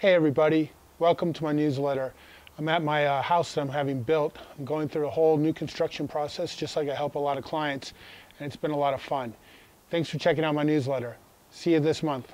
Hey everybody, welcome to my newsletter. I'm at my uh, house that I'm having built. I'm going through a whole new construction process just like I help a lot of clients and it's been a lot of fun. Thanks for checking out my newsletter. See you this month.